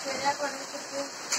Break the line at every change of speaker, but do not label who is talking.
तो छेड़ा करने के लिए